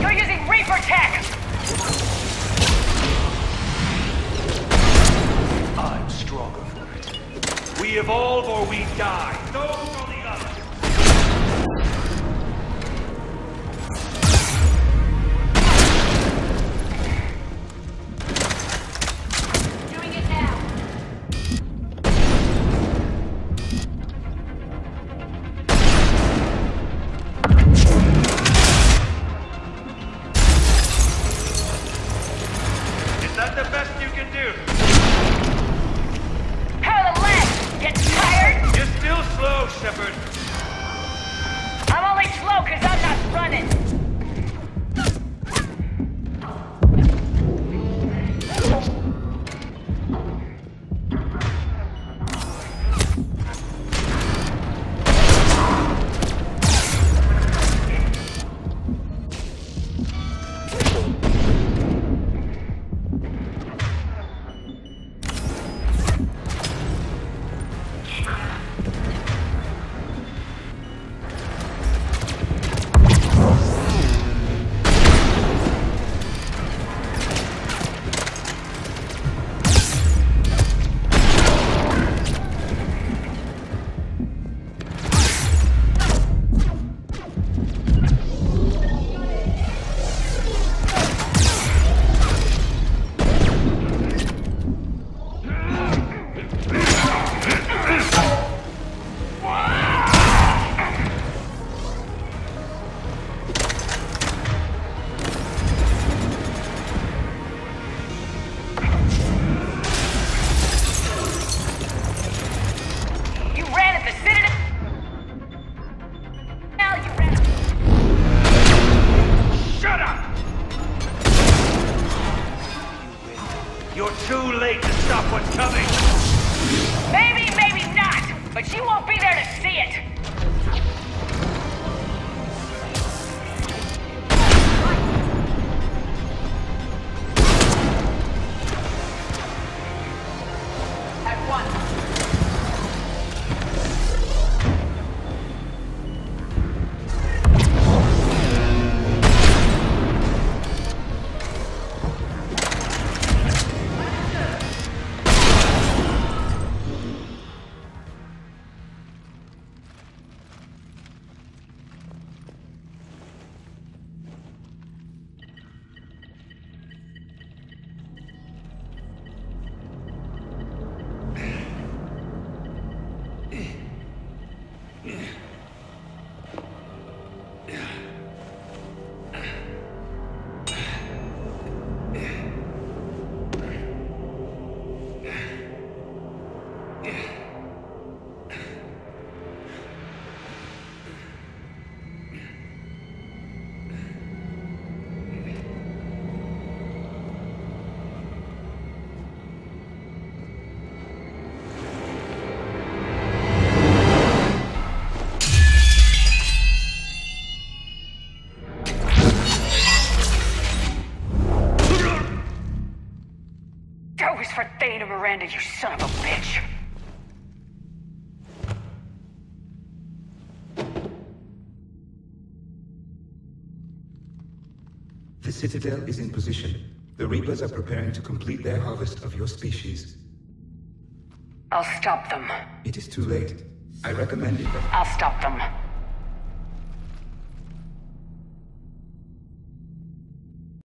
You're using Reaper tech! I'm stronger for it. We evolve or we die. You're too late to stop what's coming! Maybe, maybe not. But you won't be there to see it. Miranda, you son of a bitch. The Citadel is in position. The Reapers are preparing to complete their harvest of your species. I'll stop them. It is too late. I recommend it I'll stop them.